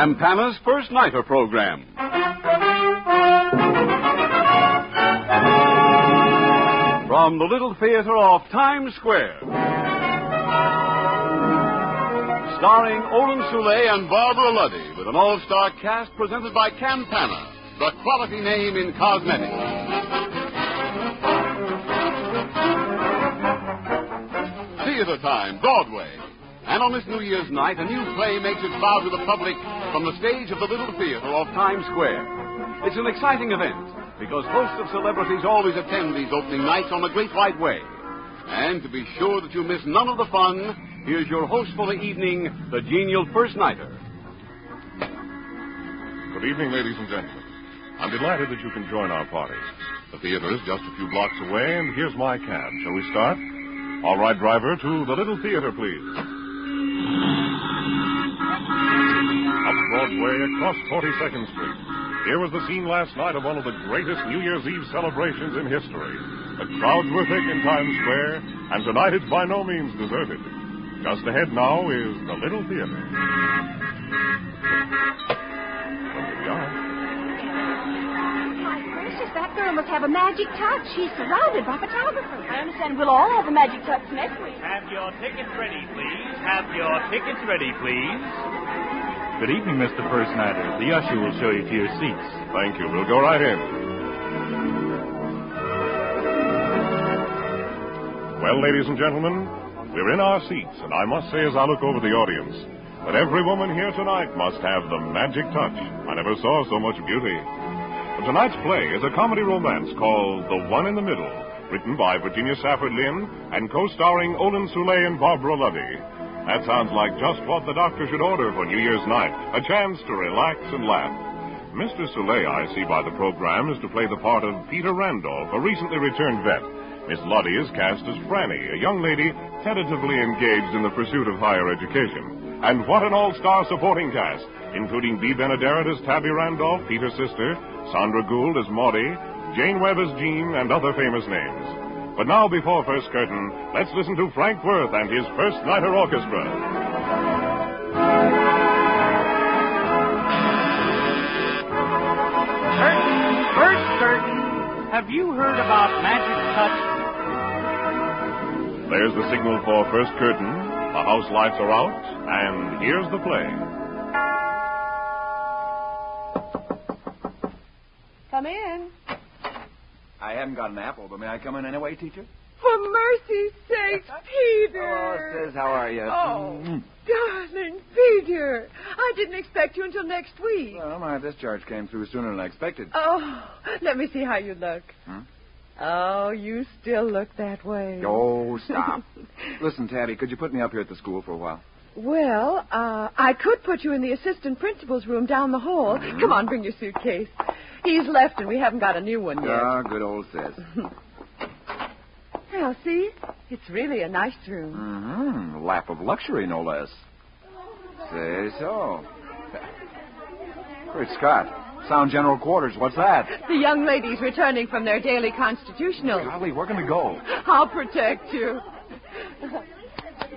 Campana's First Nighter program. From the Little Theater off Times Square. Starring Olan Soule and Barbara Luddy with an all-star cast presented by Campana, the quality name in cosmetics. Theater time, Broadway. And on this New Year's night, a new play makes its bow to the public from the stage of the Little Theater off Times Square. It's an exciting event because hosts of celebrities always attend these opening nights on the Great White Way. And to be sure that you miss none of the fun, here's your host for the evening, the genial First Nighter. Good evening, ladies and gentlemen. I'm delighted that you can join our party. The theater is just a few blocks away, and here's my cab. Shall we start? All right, driver, to the Little Theater, please. Up Broadway, across 42nd Street. Here was the scene last night of one of the greatest New Year's Eve celebrations in history. The crowds were thick in Times Square, and tonight it's by no means deserted. Just ahead now is the Little Theater. Well, here we are. My gracious, that girl must have a magic touch. She's surrounded by photographers. I understand we'll all have a magic touch next week. Have your tickets ready, please. Have your tickets ready, please. Good evening, Mr. First Nighter. The usher will show you to your seats. Thank you. We'll go right in. Well, ladies and gentlemen, we're in our seats, and I must say as I look over the audience that every woman here tonight must have the magic touch. I never saw so much beauty. But tonight's play is a comedy romance called The One in the Middle, written by Virginia Safford Lynn and co-starring Olan Soule and Barbara Luddy. That sounds like just what the doctor should order for New Year's night, a chance to relax and laugh. Mr. Soule, I see by the program, is to play the part of Peter Randolph, a recently returned vet. Miss Luddy is cast as Franny, a young lady tentatively engaged in the pursuit of higher education. And what an all-star supporting cast, including Bea Benaderet as Tabby Randolph, Peter's sister, Sandra Gould as Maudie, Jane Webb as Jean, and other famous names. But now, before first curtain, let's listen to Frank Worth and his First Nighter Orchestra. Curtain, first curtain. Have you heard about Magic Touch? There's the signal for first curtain. The house lights are out, and here's the play. Come in. I haven't got an apple, but may I come in anyway, teacher? For mercy's sake, Peter. Oh, Sis, how are you? Oh, Mm. darling Peter. I didn't expect you until next week. Well, my discharge came through sooner than I expected. Oh, let me see how you look. Hmm? Oh, you still look that way. Oh, stop. Listen, Tabby, could you put me up here at the school for a while? Well, uh, I could put you in the assistant principal's room down the hall. Mm-hmm. Come on, bring your suitcase. He's left, and we haven't got a new one yet. Ah, good old Sis. Now, see? It's really a nice room. Mm-hmm. Lap of luxury, no less. Say so. Great Scott. Sound General Quarters. What's that? The young ladies returning from their daily constitutional. Golly, where can we go? I'll protect you.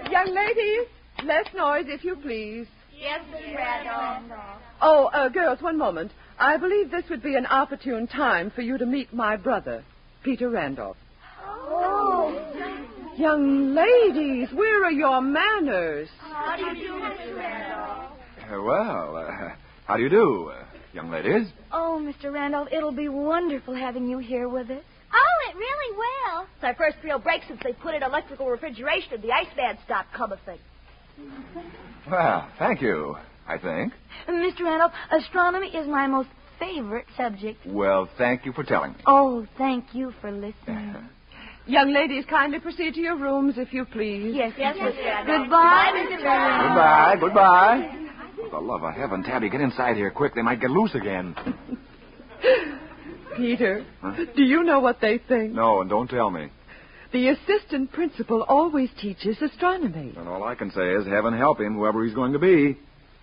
Young ladies, less noise, if you please. Yes, Mr. Randolph. Oh, uh, girls, one moment. I believe this would be an opportune time for you to meet my brother, Peter Randolph. Oh. Young ladies, where are your manners? How do you do, Mr. Randolph? Uh, well, uh, how do you do, uh, young ladies? Oh, Mr. Randolph, it'll be wonderful having you here with us. Oh, it really will. It's our first real break since they put in electrical refrigeration and the iceman stopped coming thing. Well, thank you, I think. Mr. Randolph, astronomy is my most favorite subject. Well, thank you for telling me. Oh, thank you for listening. Young ladies, kindly proceed to your rooms, if you please. Yes, Yes, yes. Mr. Randolph. Goodbye, Goodbye, Mr. Mr. Randolph. Goodbye, goodbye. For the love of heaven, Tabby, get inside here quick. They might get loose again. Peter, Huh? do you know what they think? No, and don't tell me. The assistant principal always teaches astronomy. And all I can say is, heaven help him, whoever he's going to be.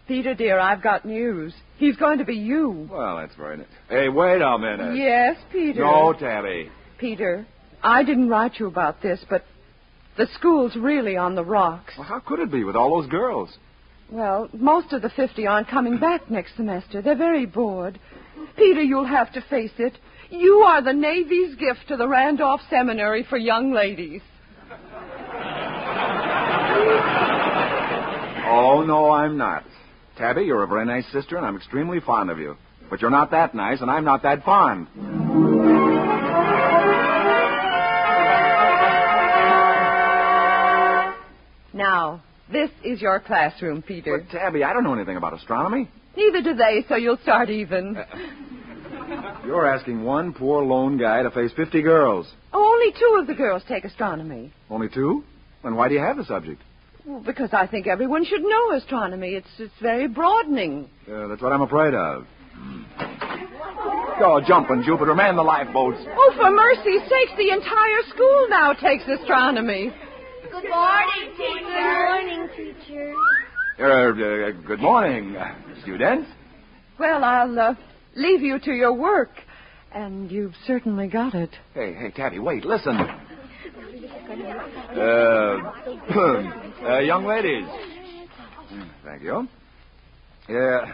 Peter, dear, I've got news. He's going to be you. Well, that's very nice. Hey, wait a minute. Yes, Peter. No, Tabby. Peter, I didn't write you about this, but the school's really on the rocks. Well, how could it be with all those girls? Well, most of the 50 aren't coming back next semester. They're very bored. Peter, you'll have to face it. You are the Navy's gift to the Randolph Seminary for young ladies. Oh, no, I'm not. Tabby, you're a very nice sister, and I'm extremely fond of you. But you're not that nice, and I'm not that fond. Now, this is your classroom, Peter. But, Tabby, I don't know anything about astronomy. Neither do they, so you'll start even. Uh, You're asking one poor lone guy to face 50 girls. Oh, only two of the girls take astronomy. Only two? Then why do you have the subject? Well, because I think everyone should know astronomy. It's it's very broadening. Uh, that's what I'm afraid of. Go, jumping, Jupiter. Man the lifeboats. Oh, for mercy's sakes, the entire school now takes astronomy. Good morning, teacher. Good morning, teacher. Uh, uh, good morning, uh, students. Well, I'll uh, leave you to your work. And you've certainly got it. Hey, hey, Tabby, wait, listen. Uh, uh, young ladies. Thank you. Uh,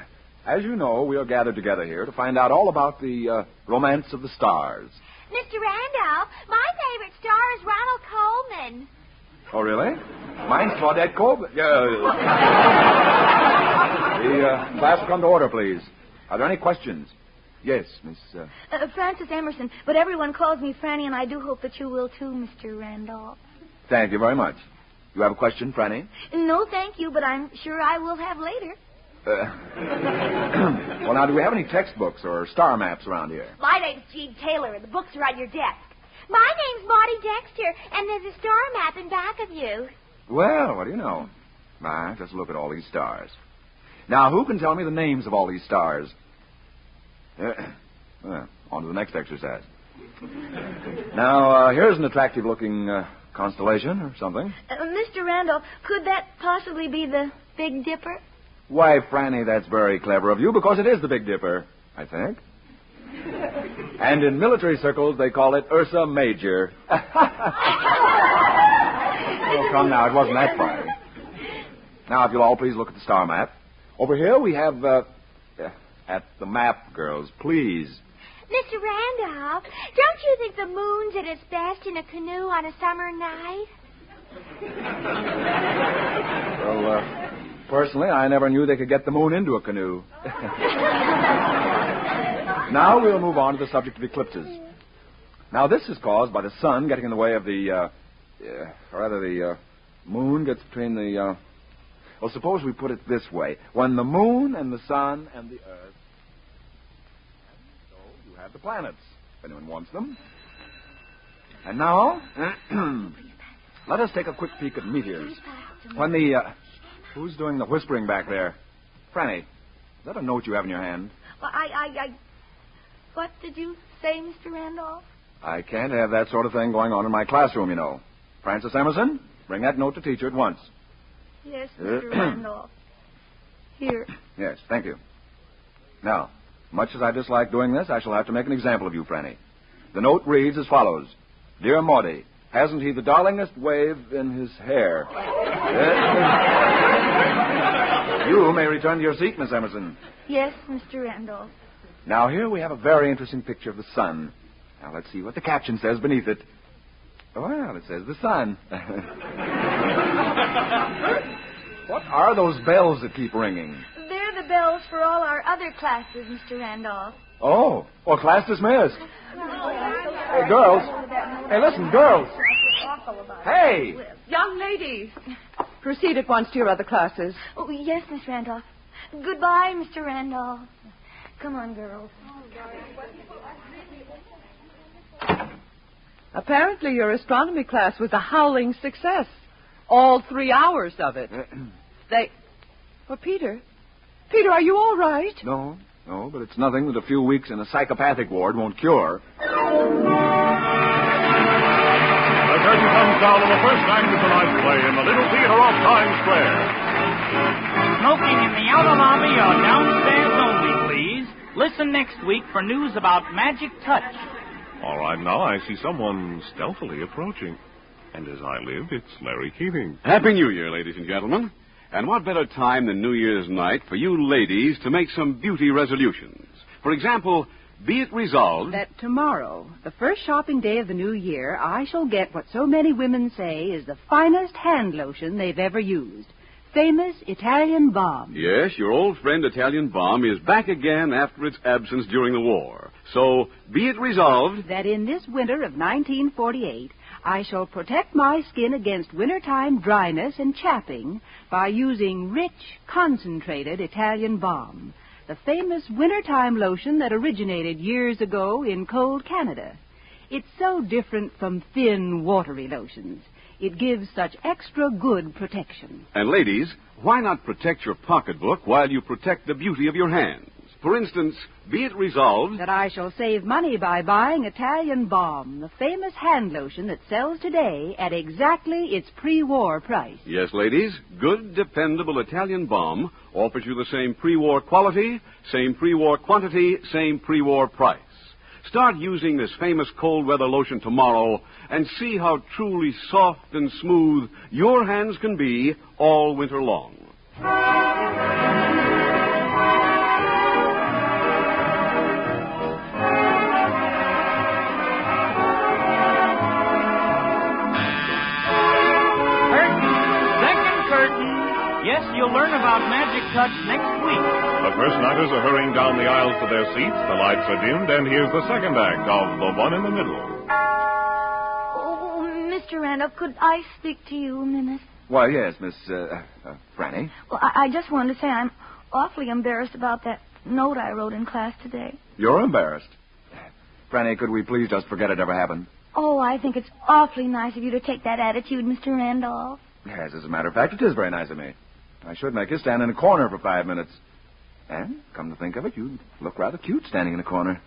as you know, we are gathered together here to find out all about the uh, romance of the stars. Mr. Randolph, my favorite star is Ronald Colman. Oh, really? Mine's Claudette Colbert. Uh, the uh, class will come to order, please. Are there any questions? Yes, Miss. Uh, Uh, Francis Emerson, but everyone calls me Franny, and I do hope that you will too, Mr. Randolph. thank you very much. You have a question, Franny? No, thank you, but I'm sure I will have later. Uh, well, now, do we have any textbooks or star maps around here? My name's Jean Taylor, and the books are on your desk. My name's Maudie Dexter, and there's a star map in back of you. Well, what do you know? My, just look at all these stars. Now, who can tell me the names of all these stars? Uh, well, on to the next exercise. Now, uh, here's an attractive-looking uh, constellation or something. Uh, Mr. Randolph, could that possibly be the Big Dipper? Why, Franny, that's very clever of you because it is the Big Dipper, I think. and in military circles, they call it Ursa Major. oh, come now, it wasn't that funny. Now, if you'll all please look at the star map. Over here we have, uh, uh, at the map, girls, please. Mr. Randolph, don't you think the moon's at its best in a canoe on a summer night? Well, uh, personally, I never knew they could get the moon into a canoe. now we'll move on to the subject of eclipses. Now, this is caused by the sun getting in the way of the, uh, uh, or rather, the uh, moon gets between the. Well, suppose we put it this way: when the moon and the sun and the earth. And So you have the planets, if anyone wants them. And now, let us take a quick peek at meteors. When the. Uh, who's doing the whispering back there? Franny, is that a note you have in your hand? Well, I, I, I. What did you say, Mr. Randolph? I can't have that sort of thing going on in my classroom, you know. Francis Emerson, bring that note to teacher at once. Yes, uh, Mr. Randolph. Here. Yes, thank you. Now, much as I dislike doing this, I shall have to make an example of you, Franny. The note reads as follows Dear Maudie, hasn't he the darlingest wave in his hair? Yes. you may return to your seat, Miss Emerson. Yes, Mr. Randolph. Now, here we have a very interesting picture of the sun. Now, let's see what the caption says beneath it. Well, it says the sun. what are those bells that keep ringing? They're the bells for all our other classes, Mr. Randolph. Oh, well, class dismissed. Hey, girls. Hey, listen, girls. Hey! Young ladies, proceed at once to your other classes. Oh, yes, Miss Randolph. Goodbye, Mr. Randolph. Come on, girls. Apparently, your astronomy class was a howling success. All three hours of it. They. Well, Peter. Peter, are you all right? No, no, but it's nothing that a few weeks in a psychopathic ward won't cure. The curtain comes down on the first act of the tonight's play in the Little Theater off Times Square. Smoking in the outer lobby or downstairs only, please. Listen next week for news about Magic Touch. All right, now I see someone stealthily approaching. And as I live, it's Larry Keating. Happy New Year, ladies and gentlemen. And what better time than New Year's night for you ladies to make some beauty resolutions? For example, be it resolved that tomorrow, the first shopping day of the new year, I shall get what so many women say is the finest hand lotion they've ever used. Famous Italian Balm. Yes, your old friend Italian Balm is back again after its absence during the war. So, be it resolved that in this winter of 1948, I shall protect my skin against wintertime dryness and chapping by using rich, concentrated Italian Balm the famous wintertime lotion that originated years ago in cold Canada. It's so different from thin, watery lotions. It gives such extra good protection. And ladies, why not protect your pocketbook while you protect the beauty of your hands? For instance, be it resolved that I shall save money by buying Italian Balm, the famous hand lotion that sells today at exactly its pre-war price. Yes, ladies, good, dependable Italian Balm offers you the same pre-war quality, same pre-war quantity, same pre-war price. Start using this famous cold weather lotion tomorrow and see how truly soft and smooth your hands can be all winter long. You'll learn about Magic Touch next week. The first nighters are hurrying down the aisles to their seats. The lights are dimmed, and here's the second act of The One in the Middle. Oh, Mr. Randolph, could I speak to you a minute? Why, yes, Miss uh, uh, Franny. Well, I, I just wanted to say I'm awfully embarrassed about that note I wrote in class today. You're embarrassed. Franny, could we please just forget it ever happened? Oh, I think it's awfully nice of you to take that attitude, Mr. Randolph. Yes, as a matter of fact, it is very nice of me. I should make you stand in a corner for five minutes. And, come to think of it, you look rather cute standing in a corner.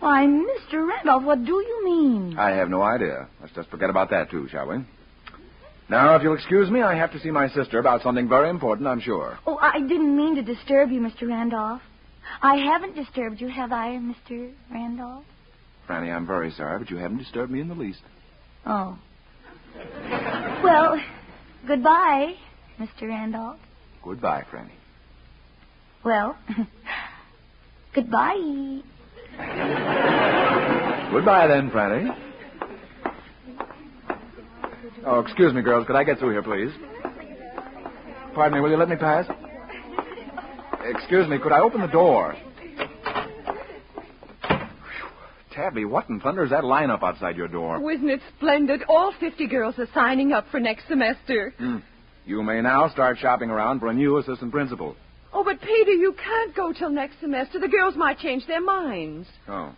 Why, Mr. Randolph, what do you mean? I have no idea. Let's just forget about that, too, shall we? Now, if you'll excuse me, I have to see my sister about something very important, I'm sure. Oh, I didn't mean to disturb you, Mr. Randolph. I haven't disturbed you, have I, Mr. Randolph? Franny, I'm very sorry, but you haven't disturbed me in the least. Oh. well, goodbye, Mr. Randolph. Goodbye, Franny. Well, goodbye. Goodbye, then, Franny. Oh, excuse me, girls. Could I get through here, please? Pardon me, will you let me pass? Excuse me, could I open the door? Tabby, what in thunder is that lineup outside your door? Oh, isn't it splendid? All 50 girls are signing up for next semester. Mm. You may now start shopping around for a new assistant principal. Oh, but Peter, you can't go till next semester. The girls might change their minds. Oh.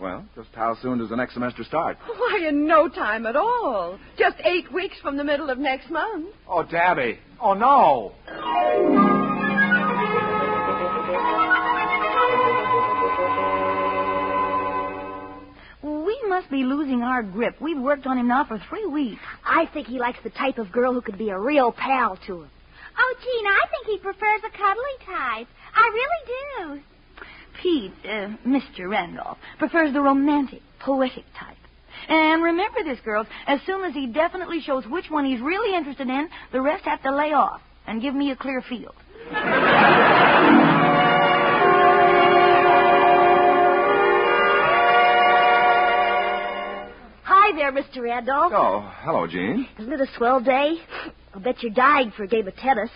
Well, just how soon does the next semester start? Why, in no time at all. Just eight weeks from the middle of next month. Oh, Tabby. Oh, no. Must be losing our grip. We've worked on him now for three weeks. I think he likes the type of girl who could be a real pal to him. Oh, Jean, I think he prefers a cuddly type. I really do. Pete, uh, Mr. Randolph, prefers the romantic, poetic type. And remember this, girls, as soon as he definitely shows which one he's really interested in, the rest have to lay off and give me a clear field. there, Mr. Randolph. Oh, hello, Jean. Isn't it a swell day? I'll bet you're dying for a game of tennis.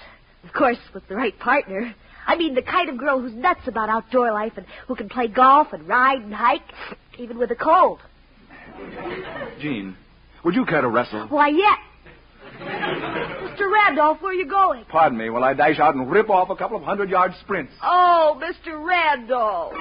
Of course, with the right partner. I mean, the kind of girl who's nuts about outdoor life and who can play golf and ride and hike, even with a cold. Jean, would you care to wrestle? Why, yes. Mr. Randolph, where are you going? Pardon me while I dash out and rip off a couple of hundred yard sprints. Oh, Mr. Randolph.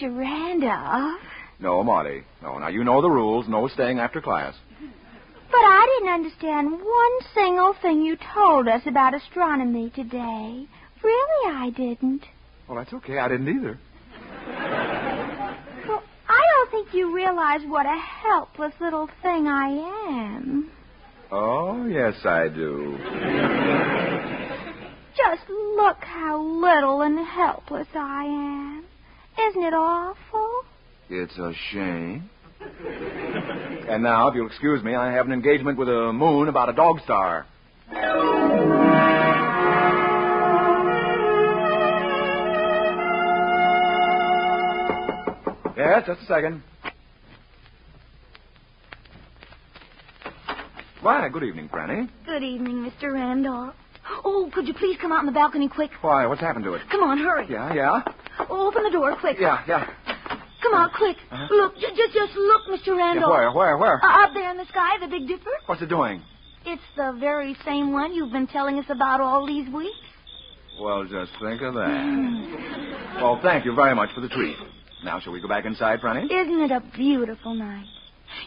Mr. Randolph. No, Marty. No, now you know the rules. No staying after class. But I didn't understand one single thing you told us about astronomy today. Really, I didn't. Well, that's okay. I didn't either. Well, I don't think you realize what a helpless little thing I am. Oh, yes, I do. Just look how little and helpless I am. Isn't it awful? It's a shame. And now, if you'll excuse me, I have an engagement with a moon about a dog star. Yes, just a second. Why, good evening, Franny. Good evening, Mr. Randolph. Oh, could you please come out on the balcony quick? Why, what's happened to it? Come on, hurry. Yeah, yeah. Open the door quick. Yeah, yeah. Come on, quick. Look, j- just just look, Mr. yeah Randolph. where, where, where? Uh, up there in the sky, the Big Dipper. What's it doing? It's the very same one you've been telling us about all these weeks. Well, just think of that. well, thank you very much for the treat. Now, shall we go back inside, Franny? Isn't it a beautiful night?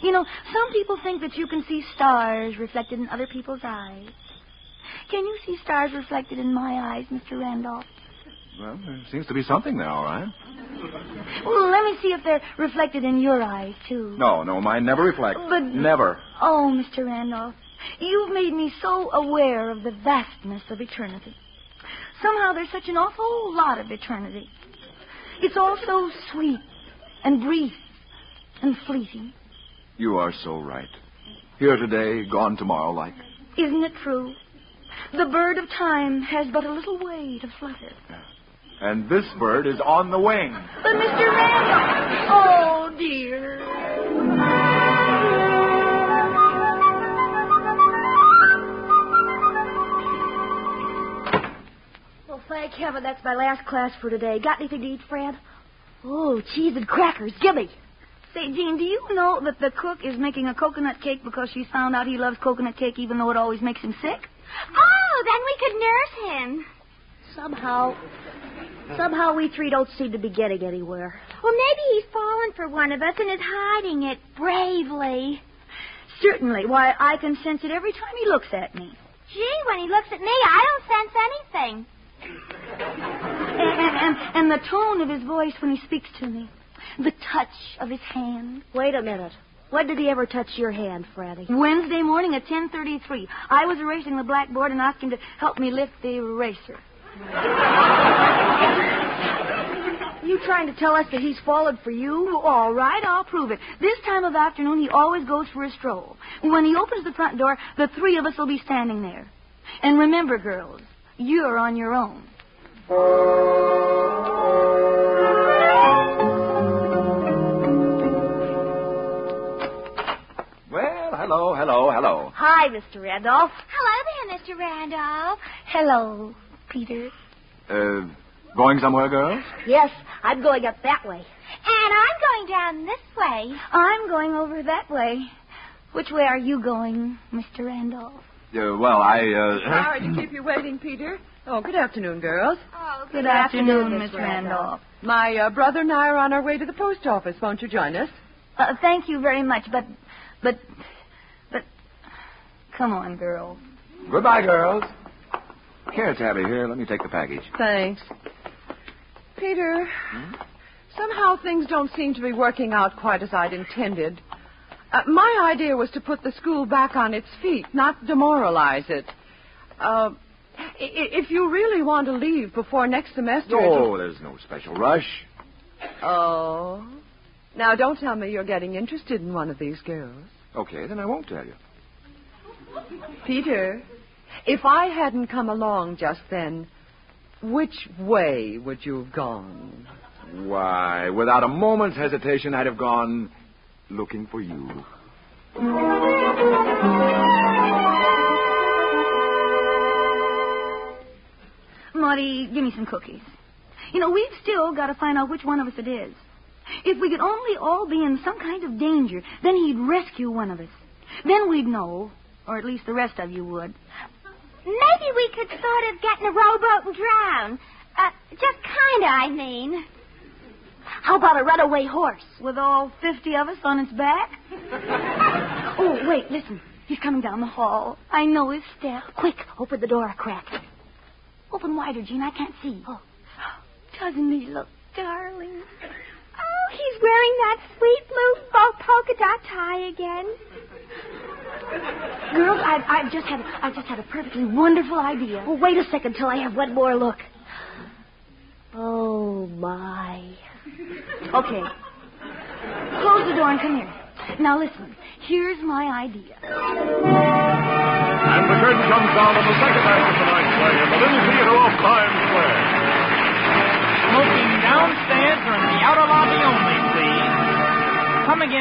You know, some people think that you can see stars reflected in other people's eyes. Can you see stars reflected in my eyes, Mr. Randolph? Well, there seems to be something there, all right. Well, let me see if they're reflected in your eyes, too. No, no, mine never reflect. But- Never. Oh, Mr. Randolph, you've made me so aware of the vastness of eternity. Somehow there's such an awful lot of eternity. It's all so sweet and brief and fleeting. You are so right. Here today, gone tomorrow, like. Isn't it true? The bird of time has but a little way to flutter. And this bird is on the wing. But Mr. Randolph, oh dear. Well, thank heaven that's my last class for today. Got anything to eat, Fran? Oh, cheese and crackers. Gimme. Say, Jean, do you know that the cook is making a coconut cake because she's found out he loves coconut cake even though it always makes him sick? Oh, then we could nurse him. Somehow, somehow we three don't seem to be getting anywhere. Well, maybe he's fallen for one of us and is hiding it bravely. Certainly. Why, I can sense it every time he looks at me. Gee, when he looks at me, I don't sense anything. And, and, and, the tone of his voice when he speaks to me. The touch of his hand. Wait a minute. When did he ever touch your hand, Franny? Wednesday morning at 10.33. I was erasing the blackboard and asked him to help me lift the eraser. You trying to tell us that he's fallen for you? All right, I'll prove it. This time of afternoon, he always goes for a stroll. When he opens the front door, the three of us will be standing there. And remember, girls, you're on your own. Well, hello, hello, hello. Hi, Mr. Randolph. Hello there, Mr. Randolph. Hello, Peter. Uh, going somewhere, girls? Yes, I'm going up that way. And I'm going down this way. I'm going over that way. Which way are you going, Mr. Randolph? Uh, well, I, uh... Sorry to keep you waiting, Peter. Oh, good afternoon, girls. Oh, Good, afternoon, afternoon, Miss Miss Randolph. My uh, brother and I are on our way to the post office. Won't you join us? Uh, thank you very much, but, but, but, come on, girl. Goodbye, girls. Here, Tabby, here, let me take the package. Thanks. Peter, somehow things don't seem to be working out quite as I'd intended. Uh, my idea was to put the school back on its feet, not demoralize it. Uh, if you really want to leave before next semester. Oh, there's no special rush. Oh. Now, don't tell me you're getting interested in one of these girls. Okay, then I won't tell you. Peter, if I hadn't come along just then, which way would you have gone? Why, without a moment's hesitation, I'd have gone looking for you. Marty, give me some cookies. You know, we've still got to find out which one of us it is. If we could only all be in some kind of danger, then he'd rescue one of us. Then we'd know, or at least the rest of you would. Maybe we could sort of get in a rowboat and drown. Uh, just kinda, I mean. How about a runaway horse? With all 50 of us on its back? oh, wait, listen. He's coming down the hall. I know his step. Quick, open the door a crack. Open wider, Jean. I can't see. Oh. Doesn't he look darling? Oh, he's wearing that sweet blue polka dot tie again. Girls, I've, I've just had I've just had a perfectly wonderful idea. Oh, wait a second till I have one more look. Oh, my. Okay. Close the door and come here. Now listen, here's my idea. And the curtain comes down on the second act of tonight's play in the Little Theater off Times Square.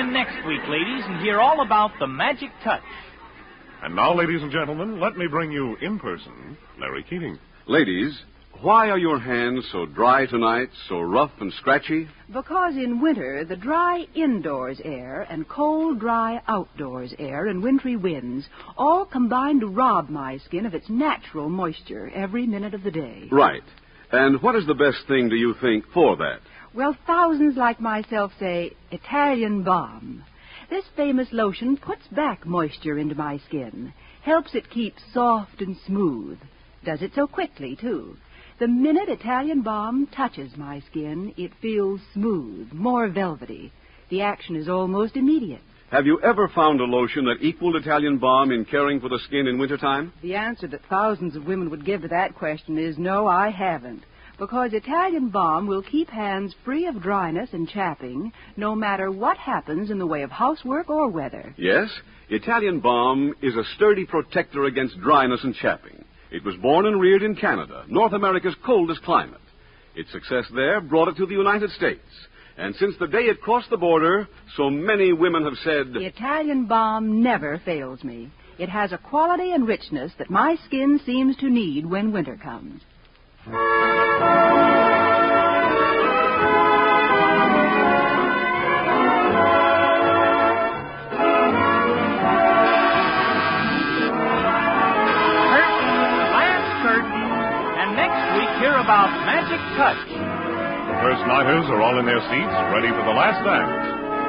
Come again next week, ladies, and hear all about the magic touch. And now, ladies and gentlemen, let me bring you in person Larry Keating. Ladies, why are your hands so dry tonight, so rough and scratchy? Because in winter, the dry indoors air and cold, dry outdoors air and wintry winds all combine to rob my skin of its natural moisture every minute of the day. Right. And what is the best thing, do you think, for that? Well, thousands like myself say Italian balm. This famous lotion puts back moisture into my skin, helps it keep soft and smooth. Does it so quickly, too. The minute Italian balm touches my skin, it feels smooth, more velvety. The action is almost immediate. Have you ever found a lotion that equaled Italian balm in caring for the skin in wintertime? The answer that thousands of women would give to that question is no, I haven't. Because Italian balm will keep hands free of dryness and chapping no matter what happens in the way of housework or weather. Yes, Italian balm is a sturdy protector against dryness and chapping. It was born and reared in Canada, North America's coldest climate. Its success there brought it to the United States. And since the day it crossed the border, so many women have said, The Italian balm never fails me. It has a quality and richness that my skin seems to need when winter comes. About magic touch. The first nighters are all in their seats, ready for the last act.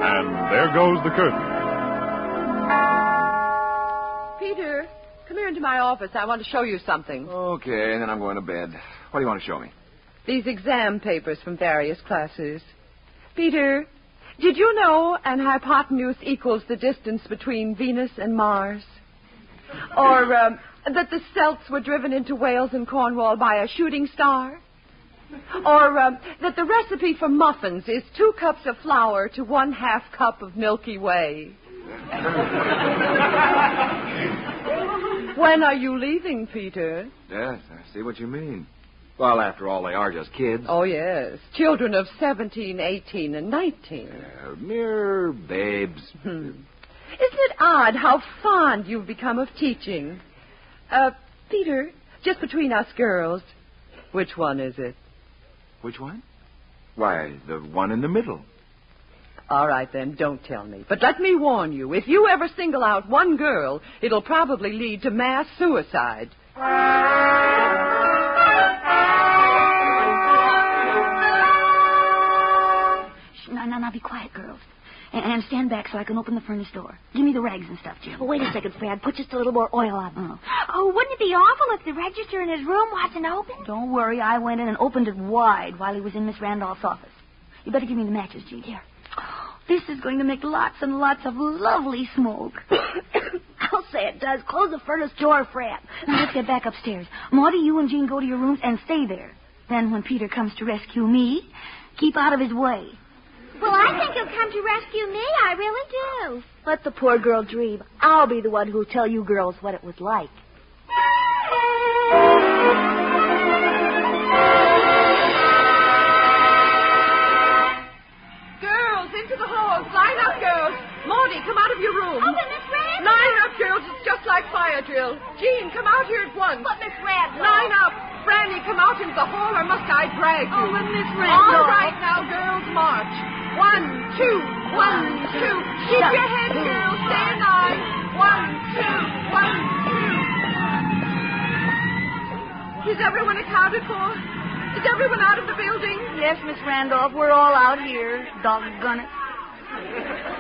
And there goes the curtain. Here into my office. I want to show you something. Okay, then I'm going to bed. What do you want to show me? These exam papers from various classes. Peter, did you know an hypotenuse equals the distance between Venus and Mars? Or um, that the Celts were driven into Wales and Cornwall by a shooting star? Or um, that the recipe for muffins is two cups of flour to one half cup of Milky Way? when are you leaving, Peter? Yes, I see what you mean. Well, after all, they are just kids. Oh, yes. Children of 17, 18, and 19. Uh, mere babes. Hmm. Isn't it odd how fond you've become of teaching? Uh, Peter, just between us girls, which one is it? Which one? Why, the one in the middle. All right, then, don't tell me. But let me warn you, if you ever single out one girl, it'll probably lead to mass suicide. Shh, now, now, now, be quiet, girls. And, and stand back so I can open the furnace door. Give me the rags and stuff, Jim. Oh, wait a second, Fred. Put just a little more oil on. Oh. Oh, wouldn't it be awful if the register in his room wasn't open? Don't worry, I went in and opened it wide while he was in Miss Randolph's office. You better give me the matches, Jean. Here. This is going to make lots and lots of lovely smoke. I'll say it does. Close the furnace door, Fred. Now let's get back upstairs. Maudie, you and Jean go to your rooms and stay there. Then when Peter comes to rescue me, keep out of his way. Well, I think he'll come to rescue me. I really do. Let the poor girl dream. I'll be the one who'll tell you girls what it was like. come out of your room. Oh, but Miss Randall. Line up, girls. It's just like fire drill. Jean, come out here at once. But Miss Randall. Line up. Franny, come out into the hall, or must I drag you? Oh, but Miss All Randall. right, now, girls, march. One, two, one, two. Keep your heads, girls. Stay in line. One, two, one, two. Is everyone accounted for? Is everyone out of the building? Yes, Miss Randolph, we're all out here. Doggone it.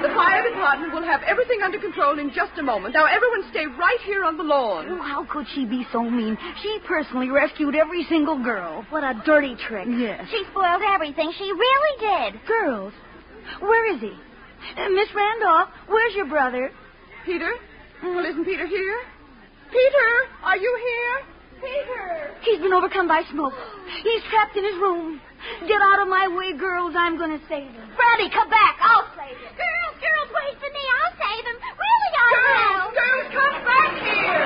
The fire department will have everything under control in just a moment. Now, everyone stay right here on the lawn. Oh, how could she be so mean? She personally rescued every single girl. What a dirty trick. Yes. She spoiled everything. She really did. Girls, where is he? Uh, Miss Randolph, where's your brother? Peter? Well, isn't Peter here? Peter, are you here? Peter! He's been overcome by smoke. He's trapped in his room. Get out of my way, girls. I'm going to save him. Freddie, come back. I'll save him. Girls, girls, wait for me. I'll save him. Really, I girls, will. Girls, come back here.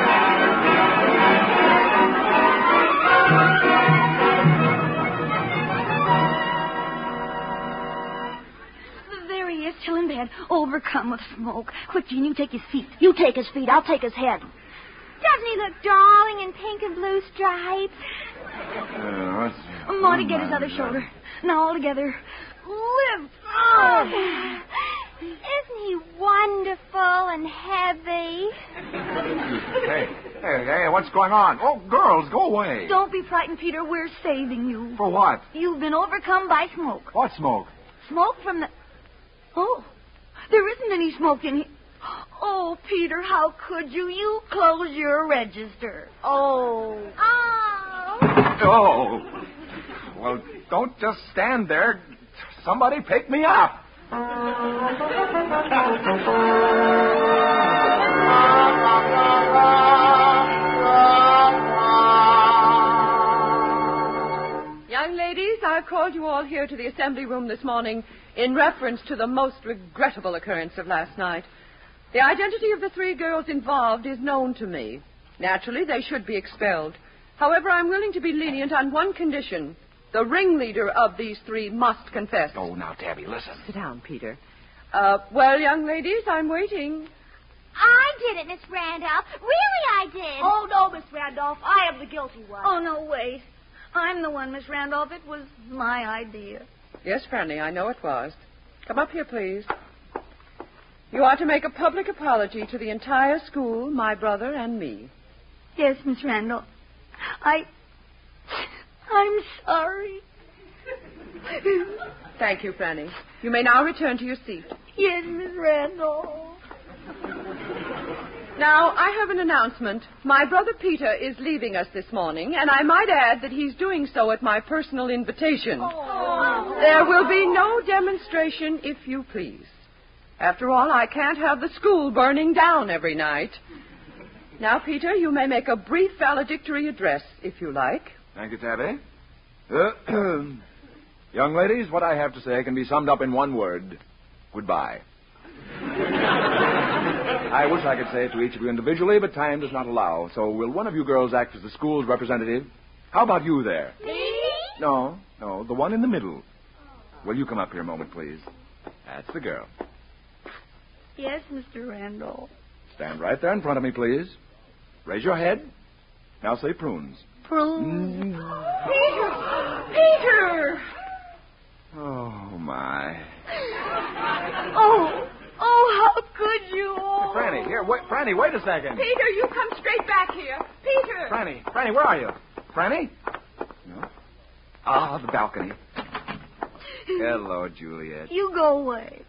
There he is, still in bed, overcome with smoke. Quick, Jean, you take his feet. You take his feet. I'll take his head. Doesn't he look darling in pink and blue stripes? Uh, what's Marty, get his other shoulder. Now, all together. Lift. Oh. Isn't he wonderful and heavy? Hey, hey, hey, what's going on? Oh, girls, go away. Don't be frightened, Peter. We're saving you. For what? You've been overcome by smoke. What smoke? Smoke from the. Oh, there isn't any smoke in here. Oh, Peter, how could you? You close your register. Oh. Oh. Oh. Well, don't just stand there. Somebody pick me up. Young ladies, I've called you all here to the assembly room this morning in reference to the most regrettable occurrence of last night. The identity of the three girls involved is known to me. Naturally, they should be expelled. However, I'm willing to be lenient on one condition. The ringleader of these three must confess. Oh, now, Tabby, listen. Sit down, Peter. Uh, well, young ladies, I'm waiting. I did it, Miss Randolph. Really, I did. Oh, no, Miss Randolph. I am the guilty one. Oh, no, wait. I'm the one, Miss Randolph. It was my idea. Yes, Franny, I know it was. Come up here, please. You are to make a public apology to the entire school, my brother, and me. Yes, Miss Randolph. I. I'm sorry. Thank you, Franny. You may now return to your seat. Yes, Miss Randall. Now, I have an announcement. My brother Peter is leaving us this morning, and I might add that he's doing so at my personal invitation. There will be no demonstration, if you please. After all, I can't have the school burning down every night. Now, Peter, you may make a brief valedictory address, if you like. Thank you, Tabby. Young ladies, what I have to say can be summed up in one word goodbye. I wish I could say it to each of you individually, but time does not allow. So, will one of you girls act as the school's representative? How about you there? Me? No, no, the one in the middle. Will you come up here a moment, please? That's the girl. Yes, Mr. Randall. Stand right there in front of me, please. Raise your head. Now say prunes. Prune. Peter! Peter! Oh, my. Oh, oh, how could you? Oh. Franny, here, wait, Franny, wait a second. Peter, you come straight back here. Peter! Franny, Franny, where are you? Franny? No. Ah, the balcony. Hello, Juliet. You go away.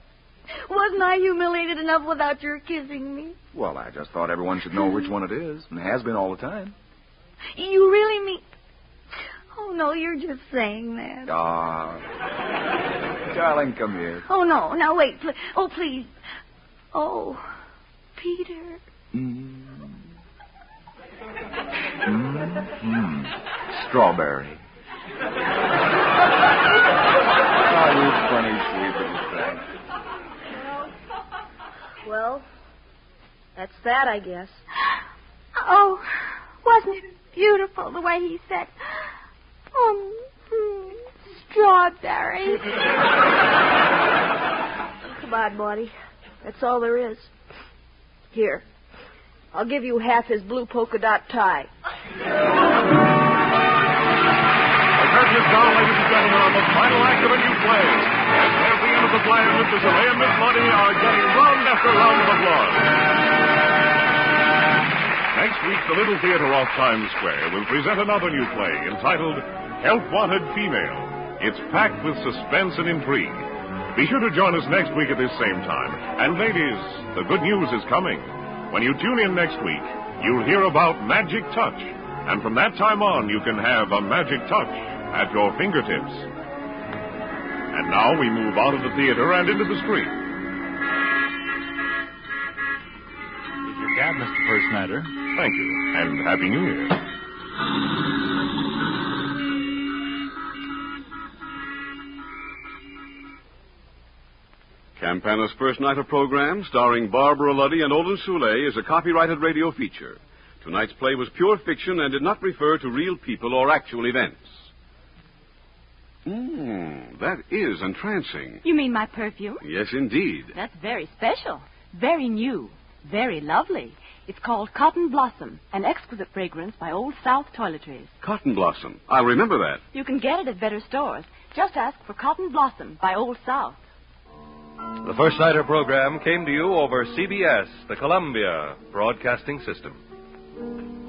Wasn't I humiliated enough without your kissing me? Well, I just thought everyone should know which one it is, and has been all the time. You really mean. Oh, no, you're just saying that. Ah. Darling, come here. Oh, no. Now, wait. Pl- oh, please. Oh, Peter. Mm. Mm-hmm. Strawberry. oh, you funny, sweet little thing. Well, that's that, I guess. Oh, wasn't it beautiful the way he said, um, mm, strawberry? Come on, Marty. That's all there is. Here. I'll give you half his blue polka dot tie. The curtain is down, ladies and gentlemen, on the final act of a new play. And at the end of the play, Mr. Soule and Miss Money are getting round after round of applause. Next week, the Little Theater off Times Square will present another new play entitled Help Wanted Female. It's packed with suspense and intrigue. Be sure to join us next week at this same time. And ladies, the good news is coming. When you tune in next week, you'll hear about Magic Touch. And from that time on, you can have a magic touch at your fingertips. And now we move out of the theater and into the street. Here's Mr. First Nighter. Thank you, and Happy New Year. Campana's First Nighter program, starring Barbara Luddy and Olan Soule, is a copyrighted radio feature. Tonight's play was pure fiction and did not refer to real people or actual events. Mmm, that is entrancing. You mean my perfume? Yes, indeed. That's very special, very new, very lovely. It's called Cotton Blossom, an exquisite fragrance by Old South Toiletries. Cotton Blossom. I'll remember that. You can get it at better stores. Just ask for Cotton Blossom by Old South. The First Nighter program came to you over CBS, the Columbia Broadcasting System.